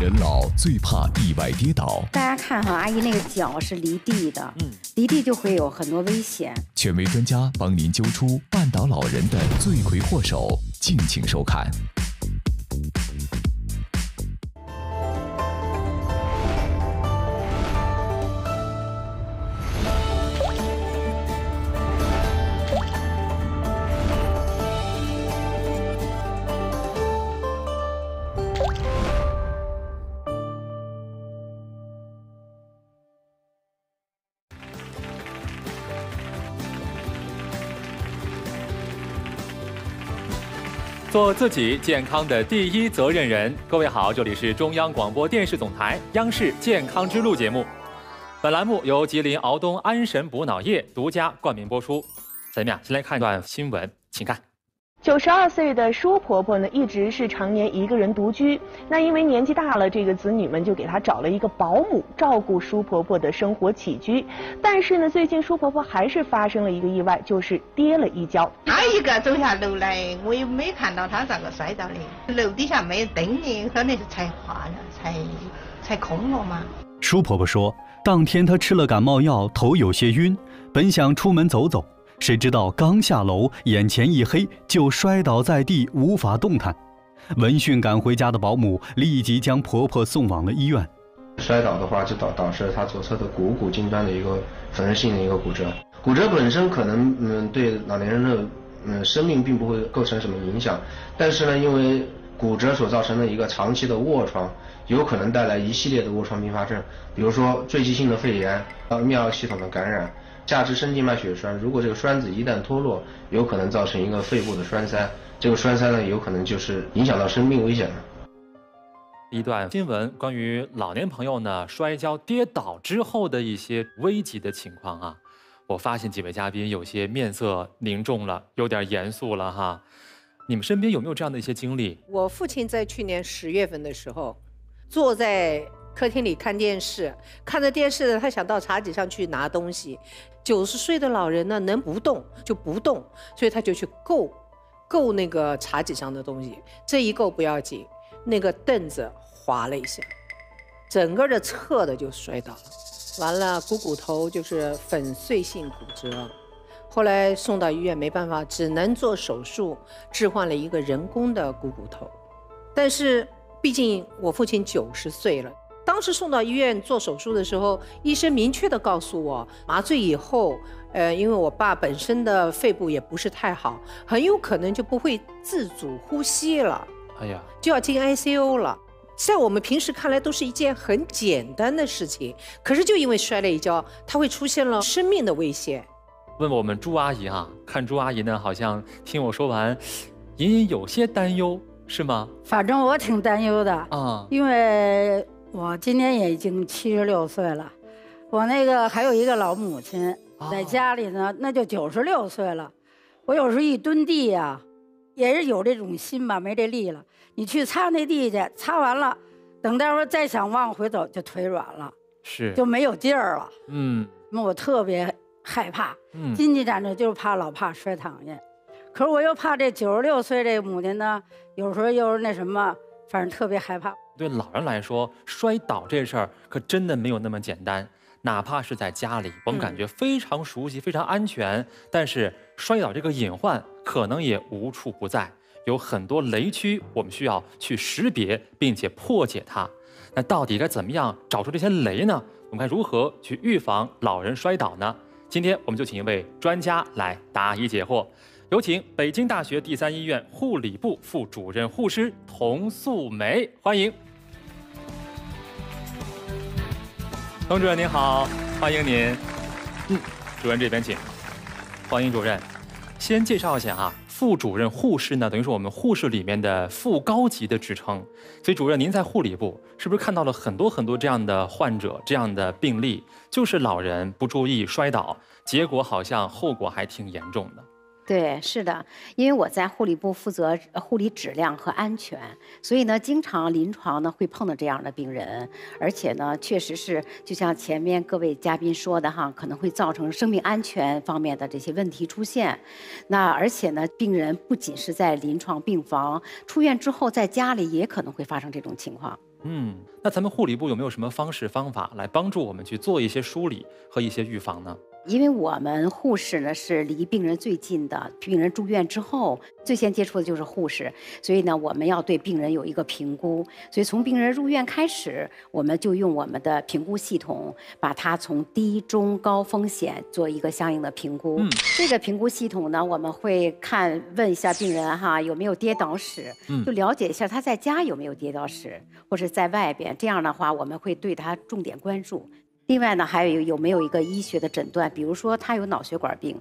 人老最怕意外跌倒，大家看哈，阿姨那个脚是离地的，嗯，离地就会有很多危险。权威专家帮您揪出绊倒老人的罪魁祸首，敬请收看。自己健康的第一责任人。各位好，这里是中央广播电视总台央视健康之路节目。本栏目由吉林敖东安神补脑液独家冠名播出。咱们呀，先来看一段新闻，请看。九十二岁的舒婆婆呢，一直是常年一个人独居。那因为年纪大了，这个子女们就给她找了一个保姆照顾舒婆婆的生活起居。但是呢，最近舒婆婆还是发生了一个意外，就是跌了一跤。她一个走下楼来，我也没看到她咋个摔倒的。楼底下没灯呢，可能是踩滑了，踩踩空了嘛。舒婆婆说，当天她吃了感冒药，头有些晕，本想出门走走。谁知道刚下楼，眼前一黑，就摔倒在地，无法动弹。闻讯赶回家的保姆立即将婆婆送往了医院。摔倒的话，就导导致了她左侧的股骨近端的一个粉碎性的一个骨折。骨折本身可能嗯对老年人的嗯生命并不会构成什么影响，但是呢，因为骨折所造成的一个长期的卧床，有可能带来一系列的卧床并发症，比如说坠积性的肺炎、呃泌尿系统的感染。下肢深静脉血栓，如果这个栓子一旦脱落，有可能造成一个肺部的栓塞，这个栓塞呢，有可能就是影响到生命危险了。一段新闻，关于老年朋友呢摔跤跌倒之后的一些危急的情况啊。我发现几位嘉宾有些面色凝重了，有点严肃了哈。你们身边有没有这样的一些经历？我父亲在去年十月份的时候，坐在。客厅里看电视，看着电视呢，他想到茶几上去拿东西。九十岁的老人呢，能不动就不动，所以他就去够，够那个茶几上的东西。这一够不要紧，那个凳子滑了一下，整个的侧的就摔倒了，完了股骨头就是粉碎性骨折。后来送到医院没办法，只能做手术置换了一个人工的股骨头。但是毕竟我父亲九十岁了。当时送到医院做手术的时候，医生明确的告诉我，麻醉以后，呃，因为我爸本身的肺部也不是太好，很有可能就不会自主呼吸了。哎呀，就要进 ICU 了。在我们平时看来都是一件很简单的事情，可是就因为摔了一跤，他会出现了生命的危险。问问我们朱阿姨哈，看朱阿姨呢，好像听我说完，隐隐有些担忧，是吗？反正我挺担忧的啊，因为。我今年也已经七十六岁了，我那个还有一个老母亲在家里呢，那就九十六岁了。我有时候一蹲地呀，也是有这种心吧，没这力了。你去擦那地去，擦完了，等待会儿再想往回走，就腿软了，是就没有劲儿了。嗯，那我特别害怕，嗯进去站着就是怕老怕摔躺下。可是我又怕这九十六岁这母亲呢，有时候又是那什么，反正特别害怕。对老人来说，摔倒这事儿可真的没有那么简单。哪怕是在家里，我们感觉非常熟悉、非常安全，但是摔倒这个隐患可能也无处不在，有很多雷区，我们需要去识别并且破解它。那到底该怎么样找出这些雷呢？我们该如何去预防老人摔倒呢？今天我们就请一位专家来答疑解惑。有请北京大学第三医院护理部副主任护师童素梅，欢迎。童主任您好，欢迎您。嗯，主任这边请。欢迎主任，先介绍一下啊，副主任护士呢，等于是我们护士里面的副高级的职称。所以主任您在护理部是不是看到了很多很多这样的患者、这样的病例？就是老人不注意摔倒，结果好像后果还挺严重的。对，是的，因为我在护理部负责护理质量和安全，所以呢，经常临床呢会碰到这样的病人，而且呢，确实是就像前面各位嘉宾说的哈，可能会造成生命安全方面的这些问题出现。那而且呢，病人不仅是在临床病房出院之后，在家里也可能会发生这种情况。嗯，那咱们护理部有没有什么方式方法来帮助我们去做一些梳理和一些预防呢？因为我们护士呢是离病人最近的，病人住院之后最先接触的就是护士，所以呢我们要对病人有一个评估，所以从病人入院开始，我们就用我们的评估系统，把它从低、中、高风险做一个相应的评估。嗯，这个评估系统呢，我们会看问一下病人哈有没有跌倒史，嗯，就了解一下他在家有没有跌倒史，或者在外边，这样的话我们会对他重点关注。另外呢，还有有没有一个医学的诊断？比如说他有脑血管病，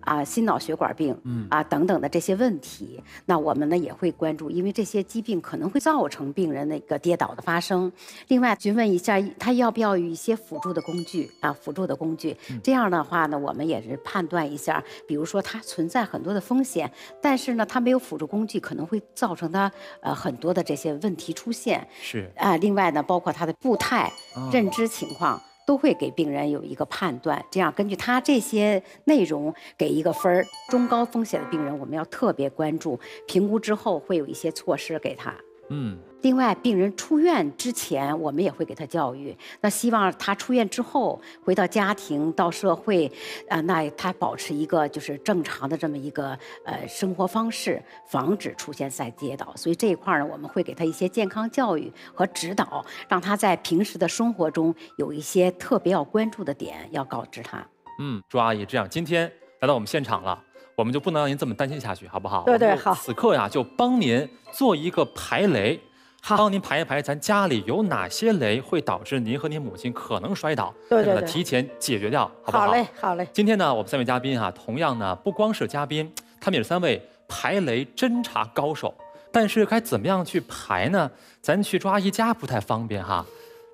啊，心脑血管病，嗯，啊等等的这些问题，那我们呢也会关注，因为这些疾病可能会造成病人那个跌倒的发生。另外询问一下他要不要有一些辅助的工具啊，辅助的工具。这样的话呢，我们也是判断一下，比如说他存在很多的风险，但是呢他没有辅助工具，可能会造成他呃很多的这些问题出现。是啊，另外呢，包括他的步态、认知情况。都会给病人有一个判断，这样根据他这些内容给一个分儿。中高风险的病人，我们要特别关注，评估之后会有一些措施给他。嗯。另外，病人出院之前，我们也会给他教育。那希望他出院之后回到家庭、到社会，啊，那他保持一个就是正常的这么一个呃生活方式，防止出现再跌倒。所以这一块呢，我们会给他一些健康教育和指导，让他在平时的生活中有一些特别要关注的点要告知他。嗯，朱阿姨，这样今天来到我们现场了，我们就不能让您这么担心下去，好不好？对对，好。此刻呀，就帮您做一个排雷。帮您排一排，咱家里有哪些雷会导致您和您母亲可能摔倒？对对对，提前解决掉，好不好？好嘞，好嘞。今天呢，我们三位嘉宾哈，同样呢，不光是嘉宾，他们也是三位排雷侦查高手。但是该怎么样去排呢？咱去抓一家不太方便哈。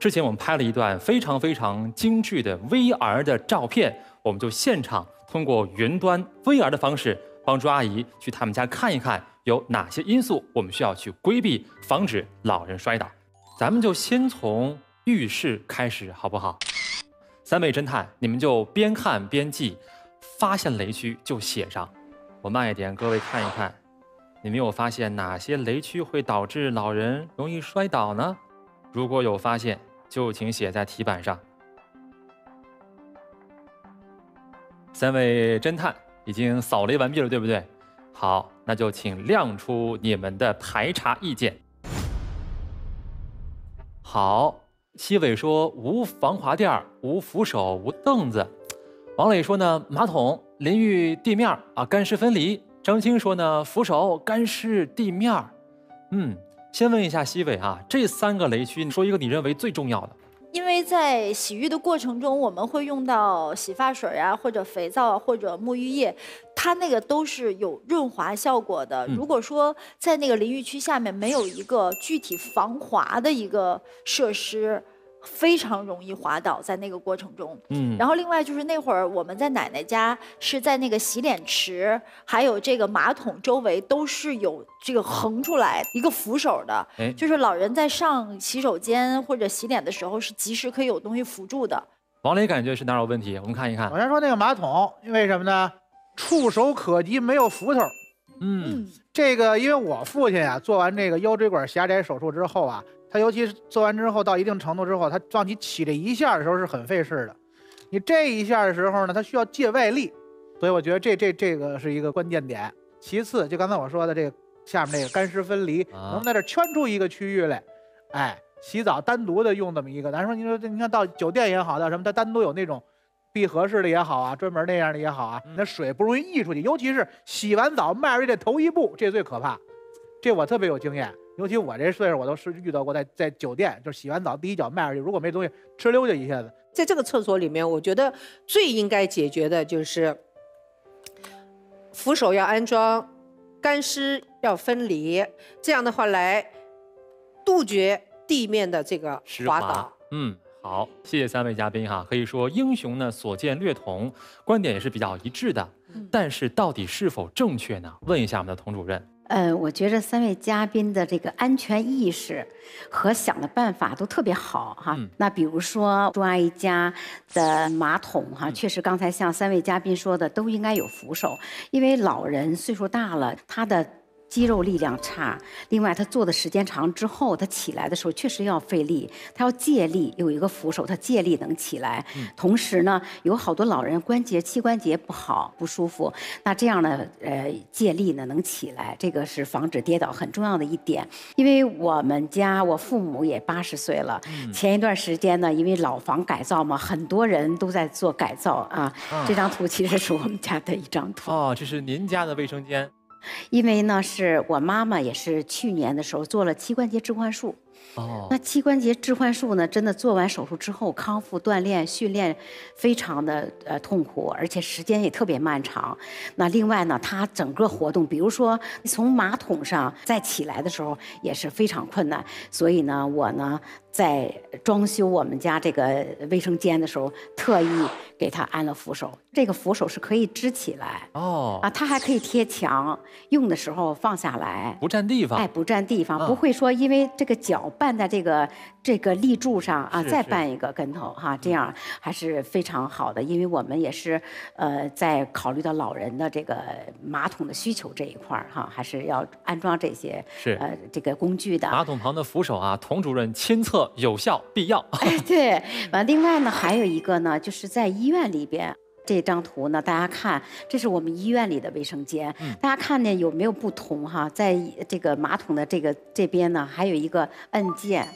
之前我们拍了一段非常非常精致的 VR 的照片，我们就现场通过云端 VR 的方式，帮助阿姨去他们家看一看。有哪些因素我们需要去规避，防止老人摔倒？咱们就先从浴室开始，好不好？三位侦探，你们就边看边记，发现雷区就写上。我慢一点，各位看一看，你们有发现哪些雷区会导致老人容易摔倒呢？如果有发现，就请写在题板上。三位侦探已经扫雷完毕了，对不对？好，那就请亮出你们的排查意见。好，西伟说无防滑垫、无扶手、无凳子。王磊说呢，马桶、淋浴地面啊干湿分离。张青说呢，扶手、干湿地面。嗯，先问一下西伟啊，这三个雷区，你说一个你认为最重要的。因为在洗浴的过程中，我们会用到洗发水呀，或者肥皂，或者沐浴液，它那个都是有润滑效果的。如果说在那个淋浴区下面没有一个具体防滑的一个设施。非常容易滑倒在那个过程中，嗯，然后另外就是那会儿我们在奶奶家是在那个洗脸池，还有这个马桶周围都是有这个横出来一个扶手的，哎，就是老人在上洗手间或者洗脸的时候是及时可以有东西扶住的。王磊感觉是哪有问题？我们看一看。我先说那个马桶，为什么呢？触手可及，没有扶头。嗯，这个因为我父亲啊做完这个腰椎管狭窄手术之后啊。他尤其是做完之后，到一定程度之后，它让你起这一下的时候是很费事的。你这一下的时候呢，它需要借外力，所以我觉得这这这个是一个关键点。其次，就刚才我说的这个下面这个干湿分离，能在这圈出一个区域来，哎，洗澡单独的用这么一个。咱说，你说这，你看到酒店也好，到什么，它单独有那种闭合式的也好啊，专门那样的也好啊，那水不容易溢出去。尤其是洗完澡迈出这头一步，这最可怕。这我特别有经验。尤其我这岁数，我都是遇到过，在在酒店，就是洗完澡第一脚迈上去，如果没东西，哧溜就一下子。在这个厕所里面，我觉得最应该解决的就是扶手要安装，干湿要分离，这样的话来杜绝地面的这个滑倒。嗯，好，谢谢三位嘉宾哈，可以说英雄呢所见略同，观点也是比较一致的。但是到底是否正确呢？问一下我们的童主任。呃，我觉着三位嘉宾的这个安全意识和想的办法都特别好哈。那比如说朱阿姨家的马桶哈，确实刚才像三位嘉宾说的，都应该有扶手，因为老人岁数大了，他的。肌肉力量差，另外他坐的时间长之后，他起来的时候确实要费力，他要借力，有一个扶手，他借力能起来。同时呢，有好多老人关节、膝关节不好、不舒服，那这样呢，呃，借力呢能起来，这个是防止跌倒很重要的一点。因为我们家我父母也八十岁了，前一段时间呢，因为老房改造嘛，很多人都在做改造啊。这张图其实是我们家的一张图。哦，这是您家的卫生间。因为呢，是我妈妈也是去年的时候做了膝关节置换术。哦，那膝关节置换术呢，真的做完手术之后康复锻炼训练，非常的呃痛苦，而且时间也特别漫长。那另外呢，他整个活动，比如说从马桶上再起来的时候也是非常困难。所以呢，我呢在装修我们家这个卫生间的时候，特意给他安了扶手。这个扶手是可以支起来哦，啊，它还可以贴墙，用的时候放下来，不占地方。哎，不占地方，不会说因为这个脚绊在这个这个立柱上啊，再绊一个跟头哈，这样还是非常好的。因为我们也是呃，在考虑到老人的这个马桶的需求这一块儿哈，还是要安装这些是呃这个工具的。马桶旁的扶手啊，童主任亲测有效必要。哎，对，完另外呢，还有一个呢，就是在医院里边。这张图呢，大家看，这是我们医院里的卫生间。大家看见有没有不同哈？在这个马桶的这个这边呢，还有一个按键，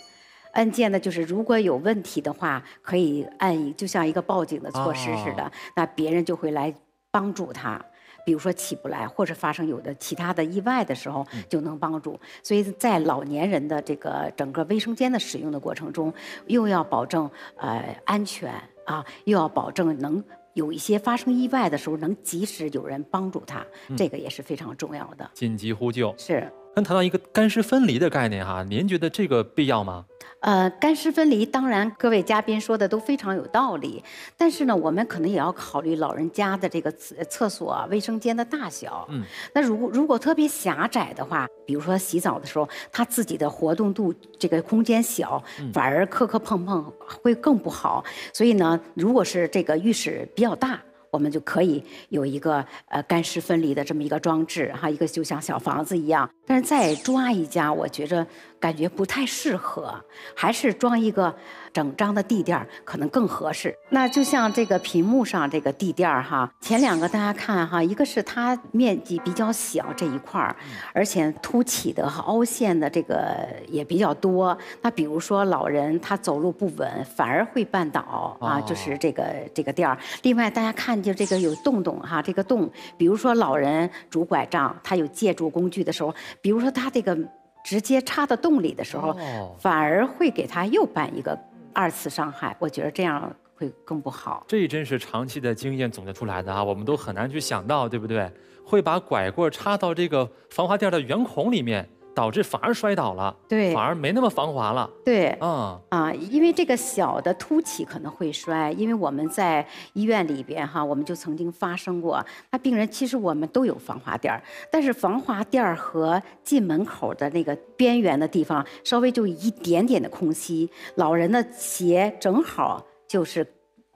按键呢就是如果有问题的话，可以按，就像一个报警的措施似的，那别人就会来帮助他。比如说起不来，或者发生有的其他的意外的时候，就能帮助。所以在老年人的这个整个卫生间的使用的过程中，又要保证呃安全啊，又要保证能。有一些发生意外的时候，能及时有人帮助他，这个也是非常重要的。紧急呼救是。刚谈到一个干湿分离的概念哈，您觉得这个必要吗？呃，干湿分离，当然各位嘉宾说的都非常有道理，但是呢，我们可能也要考虑老人家的这个厕厕所、卫生间的大小。嗯，那如果如果特别狭窄的话，比如说洗澡的时候，他自己的活动度这个空间小，反而磕磕碰碰会更不好。所以呢，如果是这个浴室比较大。我们就可以有一个呃干湿分离的这么一个装置哈，一个就像小房子一样。但是在朱阿姨家，我觉着感觉不太适合，还是装一个。整张的地垫儿可能更合适。那就像这个屏幕上这个地垫儿哈，前两个大家看哈，一个是它面积比较小这一块儿，而且凸起的和凹陷的这个也比较多。那比如说老人他走路不稳，反而会绊倒啊，就是这个这个垫儿。另外大家看就这个有洞洞哈，这个洞，比如说老人拄拐杖，他有借助工具的时候，比如说他这个直接插到洞里的时候，反而会给他又办一个。二次伤害，我觉得这样会更不好。这真是长期的经验总结出来的啊，我们都很难去想到，对不对？会把拐棍插到这个防滑垫的圆孔里面。导致反而摔倒了，对，反而没那么防滑了，对，啊。啊，因为这个小的凸起可能会摔，因为我们在医院里边哈，我们就曾经发生过，那病人其实我们都有防滑垫儿，但是防滑垫儿和进门口的那个边缘的地方稍微就一点点的空隙，老人的鞋正好就是。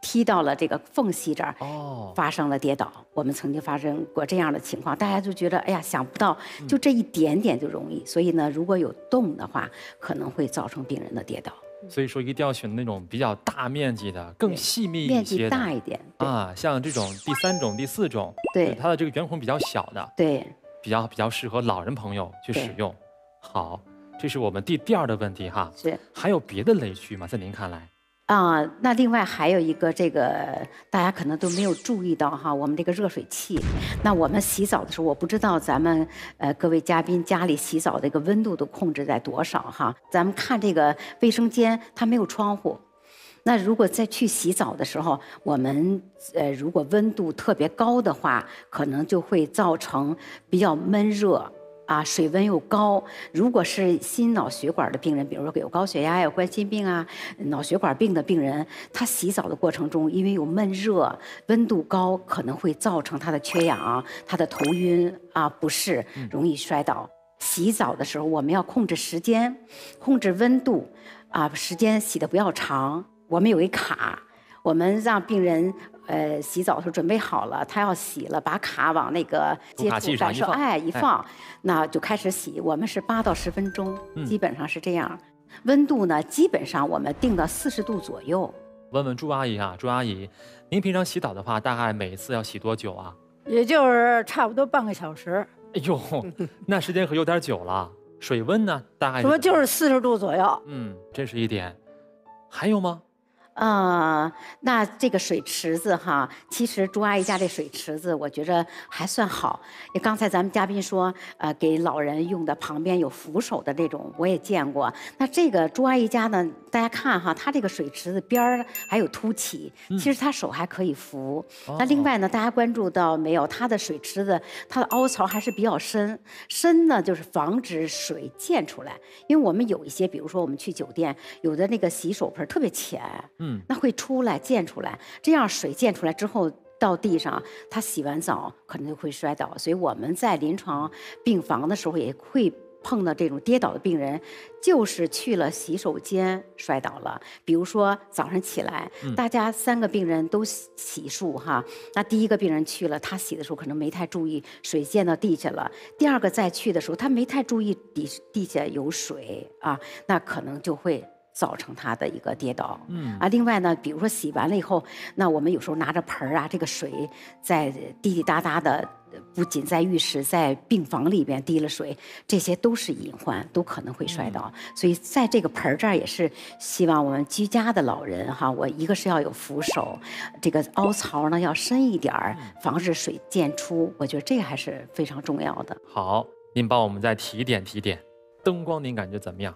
踢到了这个缝隙这儿，哦，发生了跌倒。我们曾经发生过这样的情况，大家就觉得，哎呀，想不到，就这一点点就容易。所以呢，如果有洞的话，可能会造成病人的跌倒。所以说，一定要选那种比较大面积的、更细密一些、面积大一点啊，像这种第三种、第四种，对，它的这个圆孔比较小的，对，比较比较适合老人朋友去使用。好，这是我们第第二的问题哈。是。还有别的雷区吗？在您看来？啊，那另外还有一个，这个大家可能都没有注意到哈，我们这个热水器。那我们洗澡的时候，我不知道咱们呃各位嘉宾家里洗澡这个温度都控制在多少哈？咱们看这个卫生间，它没有窗户。那如果再去洗澡的时候，我们呃如果温度特别高的话，可能就会造成比较闷热。啊，水温又高。如果是心脑血管的病人，比如说有高血压、有冠心病啊、脑血管病的病人，他洗澡的过程中，因为有闷热、温度高，可能会造成他的缺氧、他的头晕啊不适，容易摔倒。洗澡的时候，我们要控制时间，控制温度，啊，时间洗的不要长。我们有一卡，我们让病人。呃，洗澡的时候准备好了，他要洗了，把卡往那个接触感受，哎，一放，那就开始洗。我们是八到十分钟，基本上是这样。温度呢，基本上我们定到四十度左右。问问朱阿姨啊，朱阿姨，您平常洗澡的话，大概每次要洗多久啊？也就是差不多半个小时。哎呦，那时间可有点久了。水温呢，大概？什么就是四十度左右。嗯，这是一点。还有吗？呃，那这个水池子哈，其实朱阿姨家这水池子，我觉着还算好。刚才咱们嘉宾说，呃，给老人用的旁边有扶手的那种，我也见过。那这个朱阿姨家呢，大家看哈，它这个水池子边儿还有凸起，其实她手还可以扶。那另外呢，大家关注到没有，它的水池子它的凹槽还是比较深，深呢就是防止水溅出来。因为我们有一些，比如说我们去酒店，有的那个洗手盆特别浅。嗯，那会出来溅出来，这样水溅出来之后到地上，他洗完澡可能就会摔倒。所以我们在临床病房的时候也会碰到这种跌倒的病人，就是去了洗手间摔倒了。比如说早上起来，大家三个病人都洗洗漱哈，那第一个病人去了，他洗的时候可能没太注意水溅到地下了。第二个再去的时候，他没太注意地地下有水啊，那可能就会。造成他的一个跌倒，嗯啊，另外呢，比如说洗完了以后，那我们有时候拿着盆儿啊，这个水在滴滴答答的，不仅在浴室，在病房里边滴了水，这些都是隐患，都可能会摔倒。所以在这个盆儿这儿也是希望我们居家的老人哈，我一个是要有扶手，这个凹槽呢要深一点儿，防止水溅出。我觉得这还是非常重要的。好，您帮我们再提点提点，灯光您感觉怎么样？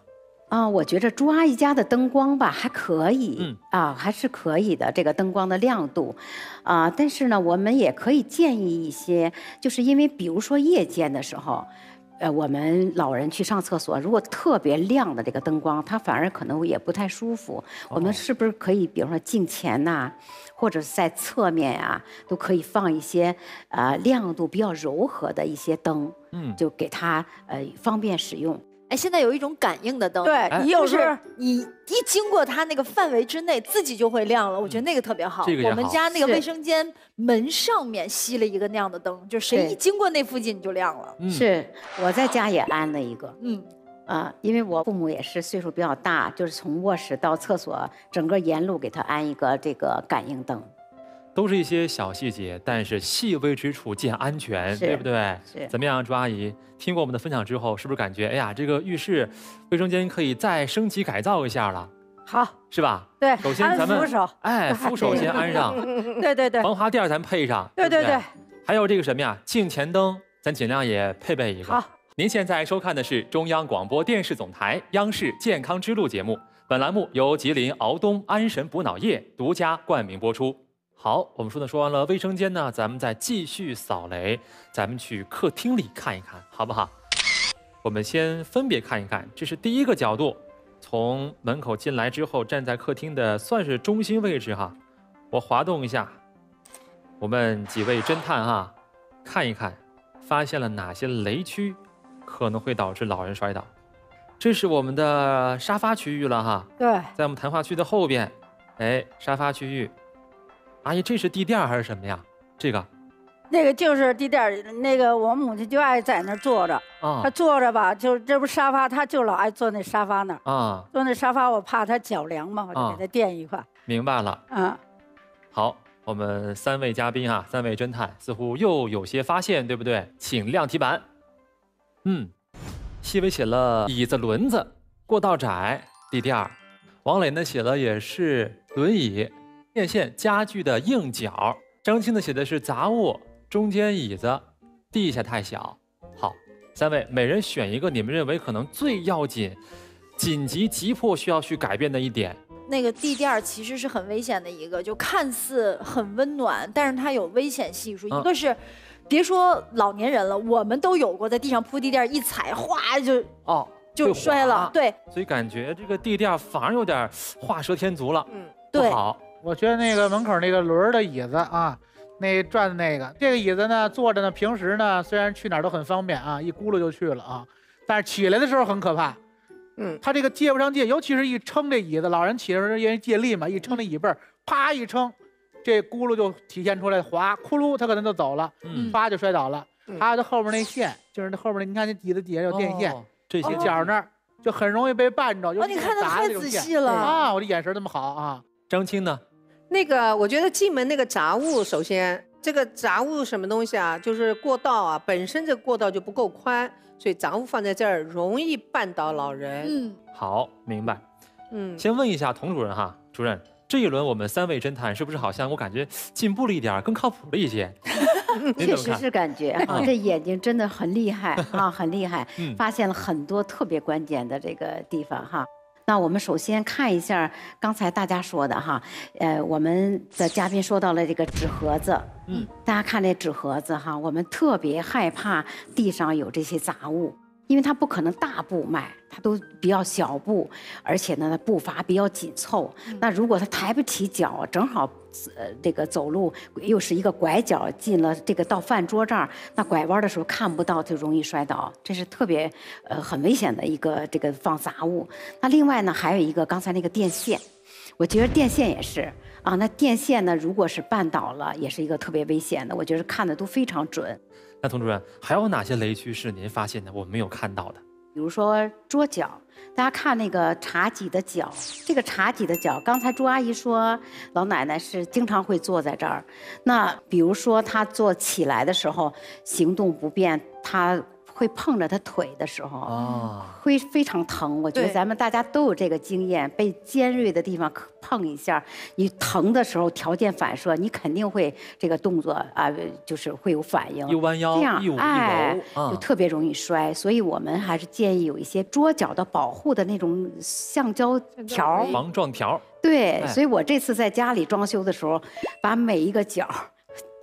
啊，我觉着朱阿姨家的灯光吧还可以，嗯啊，还是可以的，这个灯光的亮度，啊，但是呢，我们也可以建议一些，就是因为比如说夜间的时候，呃，我们老人去上厕所，如果特别亮的这个灯光，它反而可能也不太舒服。我们是不是可以，比如说镜前呐，或者是在侧面呀，都可以放一些呃亮度比较柔和的一些灯，嗯，就给他呃方便使用。哎，现在有一种感应的灯，对，就是你一经过它那个范围之内，自己就会亮了。我觉得那个特别好。我们家那个卫生间门上面吸了一个那样的灯，就谁一经过那附近就亮了。是，我在家也安了一个。嗯，啊，因为我父母也是岁数比较大，就是从卧室到厕所，整个沿路给他安一个这个感应灯。都是一些小细节，但是细微之处见安全，对不对？是。怎么样，朱阿姨？听过我们的分享之后，是不是感觉，哎呀，这个浴室、卫生间可以再升级改造一下了？好，是吧？对。首先咱们，扶手，哎，扶手先安上。对对对。防滑垫咱配上。对对对。还有这个什么呀？镜前灯，咱尽量也配备一个。好。您现在收看的是中央广播电视总台央视健康之路节目，本栏目由吉林敖东安神补脑液独家冠名播出。好，我们说呢，说完了卫生间呢，咱们再继续扫雷，咱们去客厅里看一看，好不好？我们先分别看一看，这是第一个角度，从门口进来之后，站在客厅的算是中心位置哈。我滑动一下，我们几位侦探哈，看一看，发现了哪些雷区，可能会导致老人摔倒。这是我们的沙发区域了哈。对，在我们谈话区的后边，哎，沙发区域。阿姨，这是地垫还是什么呀？这个，那个就是地垫那个我母亲就爱在那坐着。啊。她坐着吧，就这不沙发，她就老爱坐那沙发那儿。啊。坐那沙发，我怕她脚凉嘛，我就给她垫一块。明白了。嗯。好，我们三位嘉宾啊，三位侦探似乎又有些发现，对不对？请亮题板。嗯。细微写了椅子轮子，过道窄，地垫儿。王磊呢写了也是轮椅。电线、家具的硬角，张青的写的是杂物，中间椅子，地下太小。好，三位每人选一个你们认为可能最要紧、紧急、急迫需要去改变的一点。那个地垫其实是很危险的一个，就看似很温暖，但是它有危险系数。一个是别说老年人了，我们都有过在地上铺地垫一踩，哗就哦就摔了。对，所以感觉这个地垫反而有点 画蛇添足了。嗯，对。好，我觉得那个门口那个轮的椅子啊，那转的那个这个椅子呢，坐着呢，平时呢虽然去哪儿都很方便啊，一咕噜就去了啊，但是起来的时候很可怕。嗯，他这个借不上劲，尤其是一撑这椅子，老人起来时候因为借力嘛，一撑这椅背儿，啪一撑，这轱辘就体现出来，滑，咕噜，他可能就走了，嗯，啪就摔倒了。还有他后边那线，就是那后边那，你看那椅子底下有电线，这些角那儿就很容易被绊着。哦，你看的太仔细了啊！我的眼神那么好啊。张青呢？那个我觉得进门那个杂物，首先这个杂物什么东西啊？就是过道啊，本身这个过道就不够宽。所以杂物放在这儿容易绊倒老人。嗯，好，明白。嗯，先问一下童主任哈，主任，这一轮我们三位侦探是不是好像我感觉进步了一点，更靠谱了一些？确实是感觉啊，这眼睛真的很厉害啊，很厉害，发现了很多特别关键的这个地方哈。那我们首先看一下刚才大家说的哈，呃，我们的嘉宾说到了这个纸盒子，嗯，大家看这纸盒子哈，我们特别害怕地上有这些杂物。因为他不可能大步迈，他都比较小步，而且呢，步伐比较紧凑。那如果他抬不起脚，正好呃这个走路又是一个拐角，进了这个到饭桌这儿，那拐弯的时候看不到，就容易摔倒，这是特别呃很危险的一个这个放杂物。那另外呢，还有一个刚才那个电线，我觉得电线也是啊，那电线呢，如果是绊倒了，也是一个特别危险的。我觉得看的都非常准。那童主任还有哪些雷区是您发现的我们没有看到的？比如说桌角，大家看那个茶几的角，这个茶几的角，刚才朱阿姨说老奶奶是经常会坐在这儿。那比如说她坐起来的时候行动不便，她。会碰着他腿的时候啊，会非常疼。我觉得咱们大家都有这个经验，被尖锐的地方碰一下，你疼的时候条件反射，你肯定会这个动作啊，就是会有反应。一弯腰，这样哎，就特别容易摔。所以我们还是建议有一些桌角的保护的那种橡胶条、防撞条。对，所以我这次在家里装修的时候，把每一个角。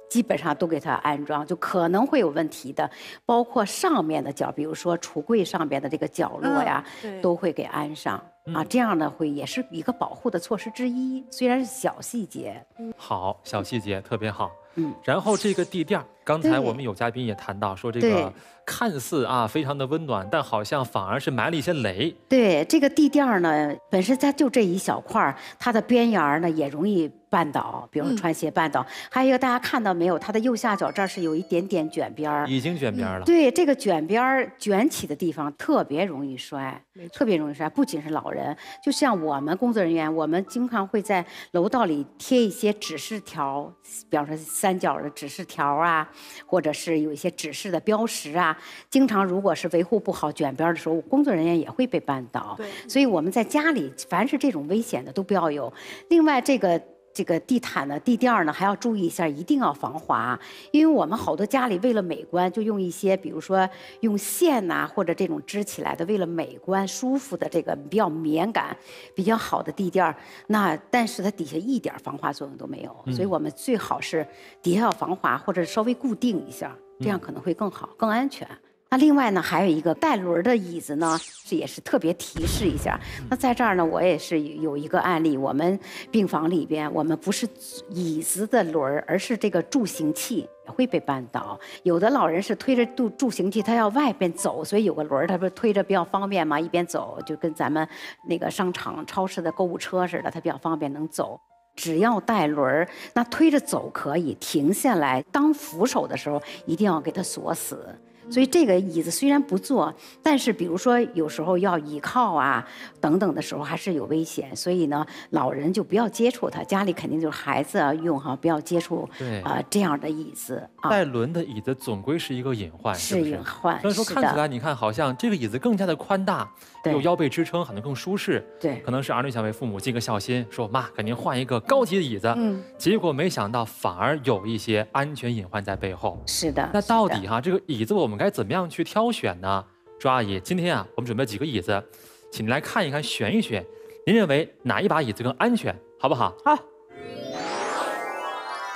基本上都给它安装，就可能会有问题的，包括上面的角，比如说橱柜上边的这个角落呀，都会给安上啊。这样呢，会也是一个保护的措施之一，虽然是小细节。好，小细节特别好。嗯，然后这个地垫，刚才我们有嘉宾也谈到说，这个看似啊非常的温暖，但好像反而是埋了一些雷。对，这个地垫呢，本身它就这一小块儿它的边沿呢也容易。绊倒，比如说穿鞋绊倒，还有一个大家看到没有，它的右下角这儿是有一点点卷边儿，已经卷边了。对，这个卷边儿卷起的地方特别容易摔，特别容易摔。不仅是老人，就像我们工作人员，我们经常会在楼道里贴一些指示条，比方说三角的指示条啊，或者是有一些指示的标识啊。经常如果是维护不好卷边的时候，工作人员也会被绊倒。对，所以我们在家里，凡是这种危险的都不要有。另外这个。这个地毯呢，地垫呢，还要注意一下，一定要防滑。因为我们好多家里为了美观，就用一些，比如说用线呐，或者这种织起来的，为了美观、舒服的这个比较绵感、比较好的地垫那但是它底下一点防滑作用都没有，所以我们最好是底下要防滑，或者稍微固定一下，这样可能会更好、更安全。那另外呢，还有一个带轮的椅子呢，这也是特别提示一下。那在这儿呢，我也是有一个案例，我们病房里边，我们不是椅子的轮儿，而是这个助行器也会被绊倒。有的老人是推着助助行器，他要外边走，所以有个轮儿，他不是推着比较方便嘛，一边走就跟咱们那个商场、超市的购物车似的，他比较方便能走。只要带轮儿，那推着走可以，停下来当扶手的时候，一定要给它锁死。所以这个椅子虽然不坐，但是比如说有时候要倚靠啊等等的时候，还是有危险。所以呢，老人就不要接触它，家里肯定就是孩子用哈，不要接触啊这样的椅子。带轮的椅子总归是一个隐患，是隐患。所以说看起来，你看好像这个椅子更加的宽大，有腰背支撑，可能更舒适。对，可能是儿女想为父母尽个孝心，说妈，给您换一个高级的椅子。嗯，结果没想到反而有一些安全隐患在背后。是的。那到底哈这个椅子我们。该怎么样去挑选呢？朱阿姨，今天啊，我们准备几个椅子，请您来看一看，选一选，您认为哪一把椅子更安全，好不好？好。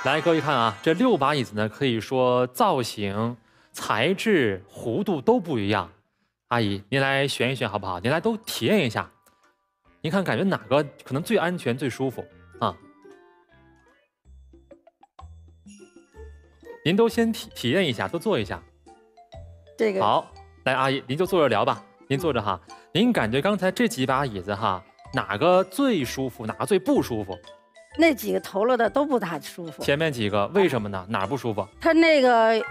来，各位看啊，这六把椅子呢，可以说造型、材质、弧度都不一样。阿姨，您来选一选好不好？您来都体验一下，您看感觉哪个可能最安全、最舒服啊？您都先体体验一下，都坐一下。这个好，来，阿姨，您就坐着聊吧。您坐着哈，您感觉刚才这几把椅子哈，哪个最舒服，哪个最不舒服？那几个投了的都不大舒服。前面几个为什么呢？哪不舒服？他那个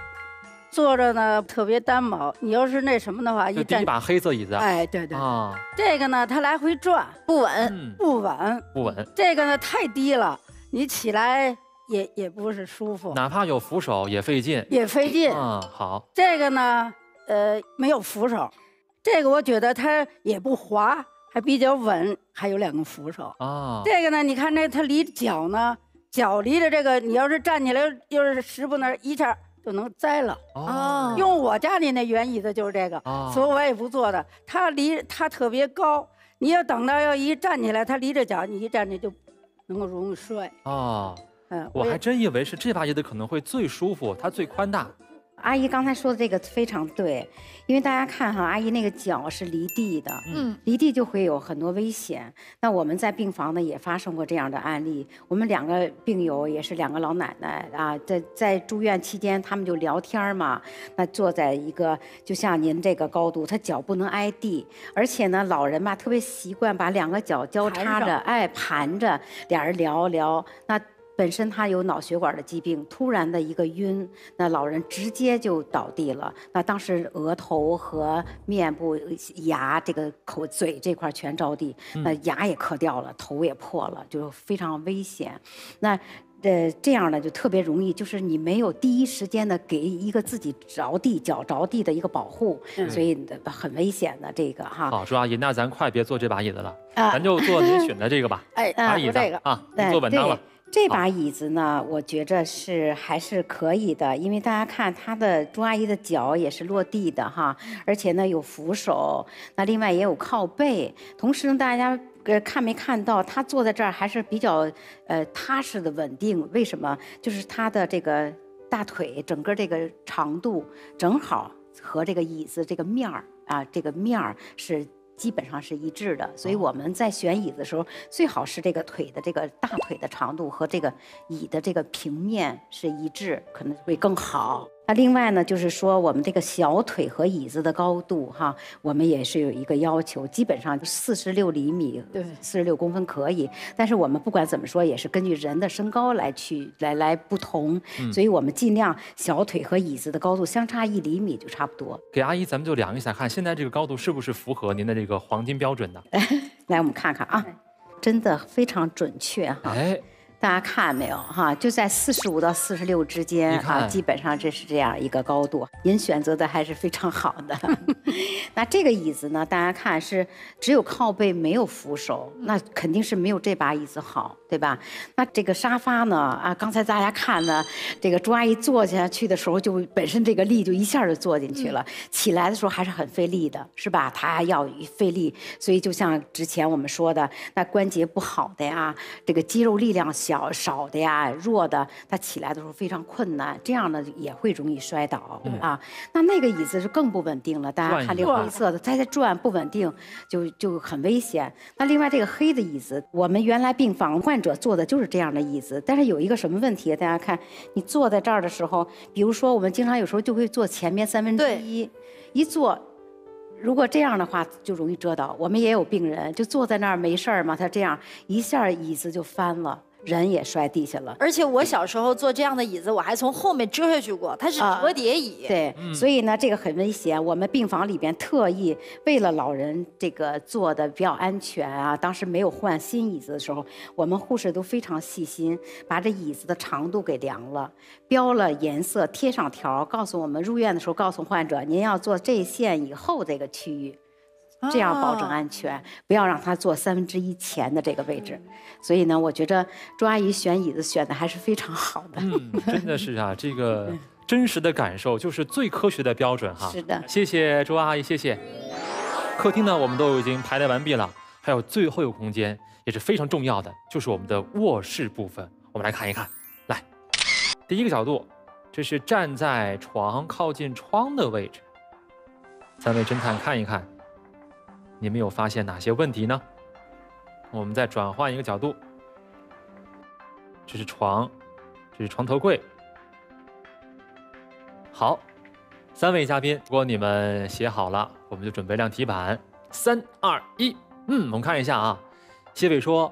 坐着呢特别单薄，你要是那什么的话，一第一把黑色椅子。哎，对对啊，这个呢它来回转不稳，不稳，不稳。这个呢太低了，你起来也也不是舒服。哪怕有扶手也费劲，也费劲。嗯，好。这个呢，呃，没有扶手，这个我觉得它也不滑。还比较稳，还有两个扶手啊。这个呢，你看这它离脚呢，脚离着这个，你要是站起来，要是十步那一下就能栽了啊。用我家里那圆椅子就是这个，所以我也不坐的。它离它特别高，你要等到要一站起来，它离着脚，你一站起就能够容易摔啊。嗯，我还真以为是这把椅子可能会最舒服，它最宽大。阿姨刚才说的这个非常对，因为大家看哈，阿姨那个脚是离地的，嗯，离地就会有很多危险。那我们在病房呢也发生过这样的案例，我们两个病友也是两个老奶奶啊，在在住院期间，他们就聊天嘛，那坐在一个就像您这个高度，她脚不能挨地，而且呢，老人吧特别习惯把两个脚交叉着，哎，盘着，俩人聊聊那。本身他有脑血管的疾病，突然的一个晕，那老人直接就倒地了。那当时额头和面部、牙这个口嘴这块全着地，那牙也磕掉了，头也破了，就非常危险。那呃这样呢就特别容易，就是你没有第一时间的给一个自己着地脚着地的一个保护，所以很危险的这个哈。好，朱阿姨，那咱快别坐这把椅子了，咱就坐您选的这个吧。哎，把椅子啊，坐稳当了。这把椅子呢，我觉着是还是可以的，因为大家看她的朱阿姨的脚也是落地的哈，而且呢有扶手，那另外也有靠背，同时呢大家呃看没看到她坐在这儿还是比较呃踏实的稳定？为什么？就是她的这个大腿整个这个长度正好和这个椅子这个面儿啊这个面儿是。基本上是一致的，所以我们在选椅子的时候，最好是这个腿的这个大腿的长度和这个椅的这个平面是一致，可能会更好。那另外呢，就是说我们这个小腿和椅子的高度哈，我们也是有一个要求，基本上四十六厘米，对，四十六公分可以。但是我们不管怎么说，也是根据人的身高来去来来不同，所以我们尽量小腿和椅子的高度相差一厘米就差不多。给阿姨，咱们就量一下，看现在这个高度是不是符合您的这个黄金标准的？来，我们看看啊，真的非常准确哈。哎。大家看没有哈？就在四十五到四十六之间啊，基本上这是这样一个高度。您选择的还是非常好的。那这个椅子呢？大家看是只有靠背没有扶手，那肯定是没有这把椅子好，对吧？那这个沙发呢？啊，刚才大家看呢，这个朱阿姨坐下去的时候，就本身这个力就一下就坐进去了，起来的时候还是很费力的，是吧？她要费力，所以就像之前我们说的，那关节不好的呀，这个肌肉力量小。小少的呀，弱的，他起来的时候非常困难，这样呢也会容易摔倒啊。那那个椅子是更不稳定了，大家看这个灰色的，它在转不稳定，就就很危险。那另外这个黑的椅子，我们原来病房患者坐的就是这样的椅子，但是有一个什么问题？大家看，你坐在这儿的时候，比如说我们经常有时候就会坐前面三分之一，一坐。如果这样的话，就容易折倒。我们也有病人就坐在那儿没事儿嘛，他这样一下椅子就翻了。人也摔地下了，而且我小时候坐这样的椅子，我还从后面折下去过。它是折叠椅，对，所以呢，这个很危险。我们病房里边特意为了老人这个坐的比较安全啊，当时没有换新椅子的时候，我们护士都非常细心，把这椅子的长度给量了，标了颜色，贴上条，告诉我们入院的时候告诉患者，您要坐这线以后这个区域。这样保证安全，不要让他坐三分之一前的这个位置。所以呢，我觉着朱阿姨选椅子选的还是非常好的。嗯，真的是啊，这个 真实的感受就是最科学的标准哈。是的，谢谢朱阿姨，谢谢。客厅呢，我们都已经排列完毕了，还有最后一个空间也是非常重要的，就是我们的卧室部分。我们来看一看，来，第一个角度，这是站在床靠近窗的位置。三位侦探看一看，你们有发现哪些问题呢？我们再转换一个角度，这是床，这是床头柜。好，三位嘉宾，如果你们写好了，我们就准备亮题板。三二一，嗯，我们看一下啊。谢伟说，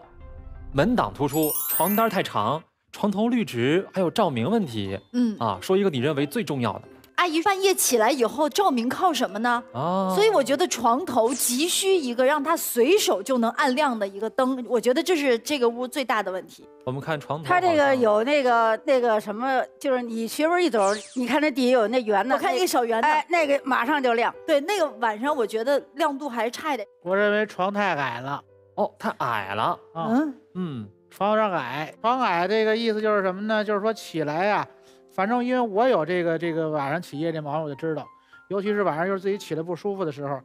门挡突出，床单太长，床头绿植还有照明问题。嗯啊，说一个你认为最重要的。阿姨半夜起来以后照明靠什么呢？哦，所以我觉得床头急需一个让她随手就能按亮的一个灯。我觉得这是这个屋最大的问题。我们看床头，它这个有那个那个什么，就是你学门一走，你看那底下有那圆的，我看一个小圆的，那个马上就亮。对，那个晚上我觉得亮度还是差一点。我认为床太矮了。哦，太矮了。嗯嗯，床有点矮，床矮这个意思就是什么呢？就是说起来呀。反正因为我有这个这个晚上起夜这毛病，我就知道，尤其是晚上就是自己起来不舒服的时候，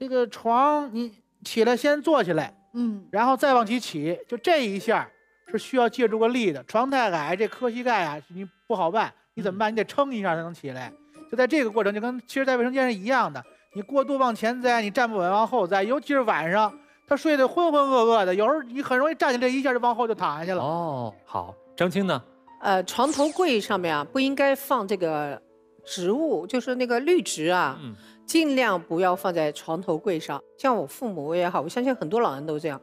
这个床你起来先坐起来，嗯，然后再往起起，就这一下是需要借助个力的。床太矮，这磕膝盖啊，你不好办，你怎么办？你得撑一下才能起来。就在这个过程，就跟其实在卫生间是一样的，你过度往前栽，你站不稳往后栽，尤其是晚上他睡得浑浑噩噩的，有时候你很容易站起来一下就往后就躺下去了。哦，好，张青呢？呃，床头柜上面啊，不应该放这个植物，就是那个绿植啊，尽量不要放在床头柜上。像我父母也好，我相信很多老人都这样，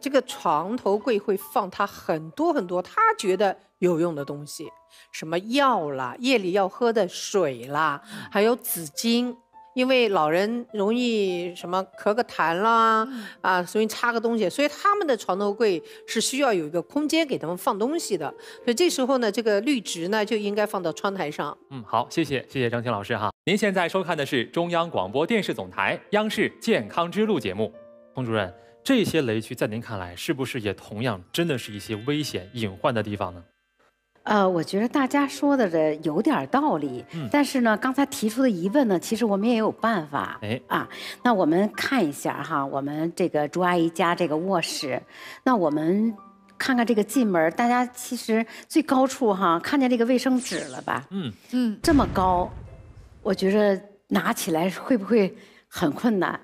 这个床头柜会放他很多很多他觉得有用的东西，什么药啦，夜里要喝的水啦，还有纸巾。因为老人容易什么咳个痰啦，啊，所以插个东西，所以他们的床头柜是需要有一个空间给他们放东西的。所以这时候呢，这个绿植呢就应该放到窗台上。嗯，好，谢谢，谢谢张青老师哈。您现在收看的是中央广播电视总台央视健康之路节目。洪主任，这些雷区在您看来是不是也同样真的是一些危险隐患的地方呢？呃，我觉得大家说的这有点道理，但是呢，刚才提出的疑问呢，其实我们也有办法。哎啊，那我们看一下哈，我们这个朱阿姨家这个卧室，那我们看看这个进门，大家其实最高处哈，看见这个卫生纸了吧？嗯嗯，这么高，我觉着拿起来会不会很困难？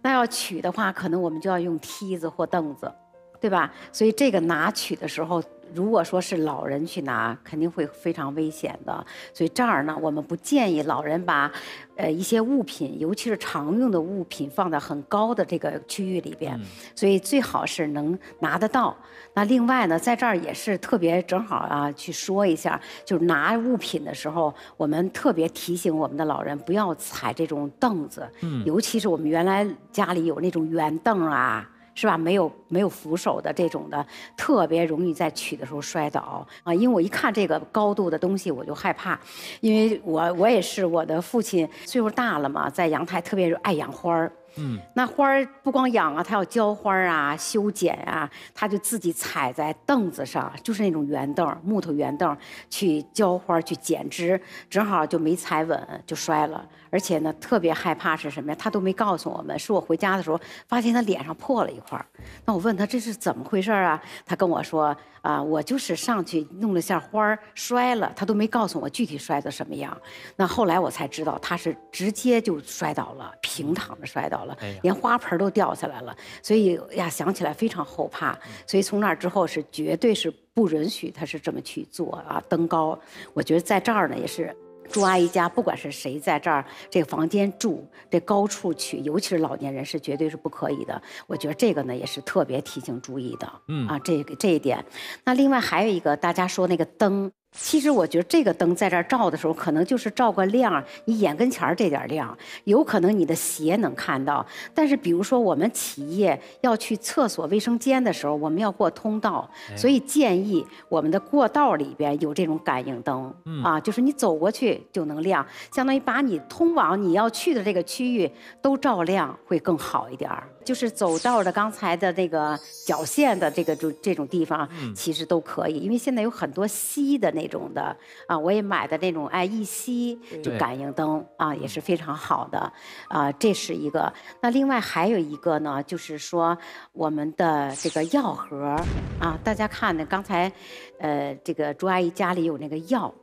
那要取的话，可能我们就要用梯子或凳子，对吧？所以这个拿取的时候。如果说是老人去拿，肯定会非常危险的。所以这儿呢，我们不建议老人把，呃，一些物品，尤其是常用的物品，放在很高的这个区域里边。所以最好是能拿得到。那另外呢，在这儿也是特别正好啊，去说一下，就是拿物品的时候，我们特别提醒我们的老人不要踩这种凳子，尤其是我们原来家里有那种圆凳啊。是吧？没有没有扶手的这种的，特别容易在取的时候摔倒啊！因为我一看这个高度的东西，我就害怕，因为我我也是我的父亲岁数大了嘛，在阳台特别爱养花儿。嗯，那花儿不光养啊，他要浇花啊、修剪啊，他就自己踩在凳子上，就是那种圆凳、木头圆凳，去浇花、去剪枝，正好就没踩稳，就摔了。而且呢，特别害怕是什么呀？他都没告诉我们，是我回家的时候发现他脸上破了一块儿。那我问他这是怎么回事啊？他跟我说啊，我就是上去弄了下花儿摔了，他都没告诉我具体摔的什么样。那后来我才知道，他是直接就摔倒了，平躺着摔倒了，连花盆都掉下来了。所以呀，想起来非常后怕。所以从那之后是绝对是不允许他是这么去做啊，登高。我觉得在这儿呢也是。朱阿姨家，不管是谁在这儿这个房间住，这高处取，尤其是老年人是绝对是不可以的。我觉得这个呢也是特别提醒注意的。嗯啊，这个这一点。那另外还有一个，大家说那个灯。其实我觉得这个灯在这儿照的时候，可能就是照个亮，你眼跟前儿这点亮，有可能你的鞋能看到。但是比如说我们企业要去厕所、卫生间的时候，我们要过通道，所以建议我们的过道里边有这种感应灯啊，就是你走过去就能亮，相当于把你通往你要去的这个区域都照亮，会更好一点儿。就是走道的刚才的那个脚线的这个就这种地方，其实都可以，因为现在有很多吸的那种的啊，我也买的那种哎一吸就感应灯啊，也是非常好的啊，这是一个。那另外还有一个呢，就是说我们的这个药盒啊，大家看呢，刚才呃这个朱阿姨家里有那个药。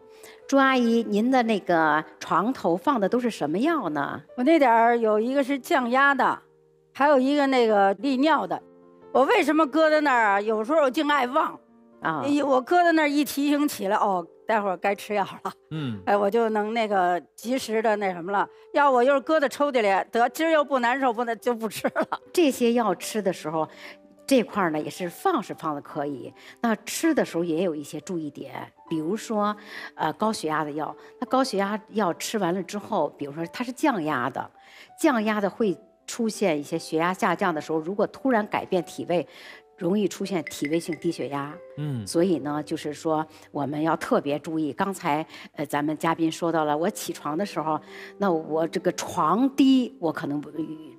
朱阿姨，您的那个床头放的都是什么药呢？我那点儿有一个是降压的，还有一个那个利尿的。我为什么搁在那儿啊？有时候我竟爱忘啊！我搁在那儿一提醒起来，哦，待会儿该吃药了。嗯，哎，我就能那个及时的那什么了。要我又是搁在抽屉里，得今儿又不难受，不能就不吃了。这些药吃的时候。这块儿呢也是放是放的可以，那吃的时候也有一些注意点，比如说，呃，高血压的药，那高血压药吃完了之后，比如说它是降压的，降压的会出现一些血压下降的时候，如果突然改变体位。容易出现体位性低血压，嗯，所以呢，就是说我们要特别注意。刚才呃，咱们嘉宾说到了，我起床的时候，那我这个床低，我可能不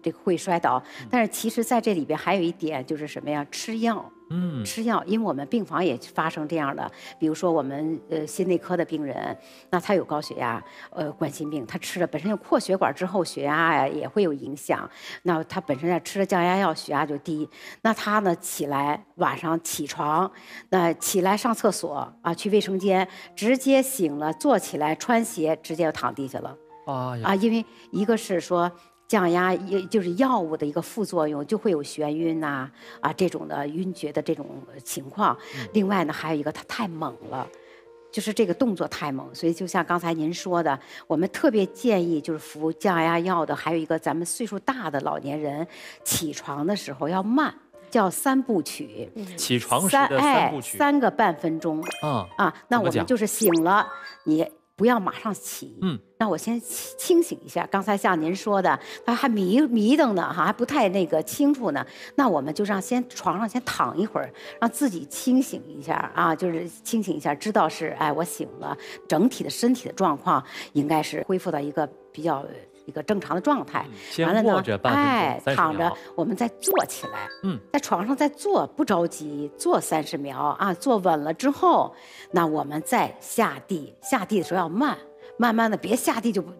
这个会摔倒。但是其实在这里边还有一点就是什么呀？吃药。嗯，吃药，因为我们病房也发生这样的，比如说我们呃心内科的病人，那他有高血压，呃冠心病，他吃了本身有扩血管之后血压呀也会有影响，那他本身要吃了降压药，血压就低，那他呢起来晚上起床，那起来上厕所啊去卫生间，直接醒了坐起来穿鞋直接就躺地下了啊啊，因为一个是说。降压也就是药物的一个副作用，就会有眩晕呐啊这种的晕厥的这种情况。另外呢，还有一个它太猛了，就是这个动作太猛，所以就像刚才您说的，我们特别建议就是服降压药的，还有一个咱们岁数大的老年人起床的时候要慢，叫三部曲。起床时的三部曲，三个半分钟。啊啊，那我们就是醒了你。不要马上起，嗯，那我先清醒一下。刚才像您说的，他还迷迷瞪呢，哈，还不太那个清楚呢。那我们就让先床上先躺一会儿，让自己清醒一下啊，就是清醒一下，知道是哎我醒了，整体的身体的状况应该是恢复到一个比较。一个正常的状态，完了呢，哎，躺着，我们再坐起来，嗯，在床上再坐，不着急，坐三十秒。啊，坐稳了之后，那我们再下地，下地的时候要慢，慢慢的，别下地就不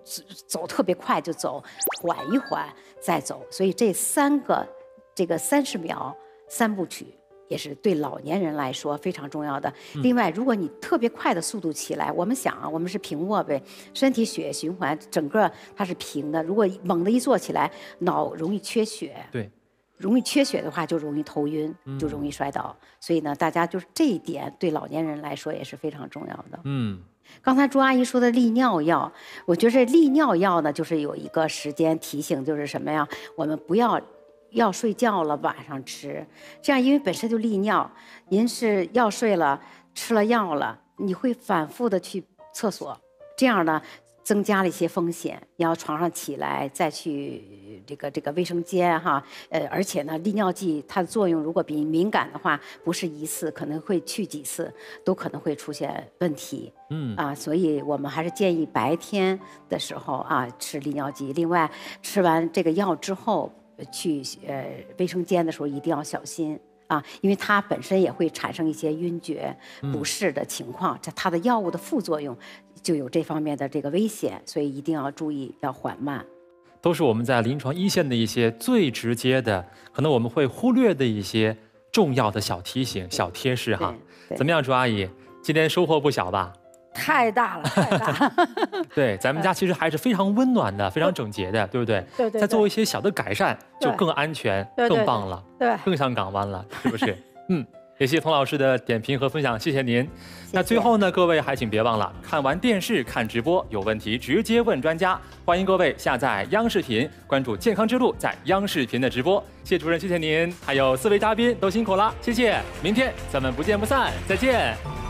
走特别快就走，缓一缓再走，所以这三个这个三十秒三部曲。也是对老年人来说非常重要的。另外，如果你特别快的速度起来，我们想啊，我们是平卧呗，身体血液循环整个它是平的。如果猛地一坐起来，脑容易缺血，对，容易缺血的话就容易头晕，就容易摔倒。所以呢，大家就是这一点对老年人来说也是非常重要的。嗯，刚才朱阿姨说的利尿药，我觉得利尿药呢，就是有一个时间提醒，就是什么呀？我们不要。要睡觉了，晚上吃，这样因为本身就利尿，您是要睡了，吃了药了，你会反复的去厕所，这样呢，增加了一些风险。你要床上起来再去这个这个卫生间哈，呃，而且呢，利尿剂它的作用如果比敏感的话，不是一次，可能会去几次，都可能会出现问题。嗯啊，所以我们还是建议白天的时候啊吃利尿剂。另外，吃完这个药之后。去呃卫生间的时候一定要小心啊，因为它本身也会产生一些晕厥不适的情况，这它的药物的副作用就有这方面的这个危险，所以一定要注意要缓慢。都是我们在临床一线的一些最直接的，可能我们会忽略的一些重要的小提醒、小贴士哈。怎么样，朱阿姨，今天收获不小吧？太大了，太大了。对，咱们家其实还是非常温暖的，非常整洁的，对不对？对对。再做一些小的改善，就更安全、更棒了，对，更像港湾了，是不是？嗯，也谢谢童老师的点评和分享，谢谢您。那最后呢，各位还请别忘了，看完电视看直播，有问题直接问专家。欢迎各位下载央视频，关注健康之路，在央视频的直播。谢主任，谢谢您，还有四位嘉宾都辛苦了，谢谢。明天咱们不见不散，再见。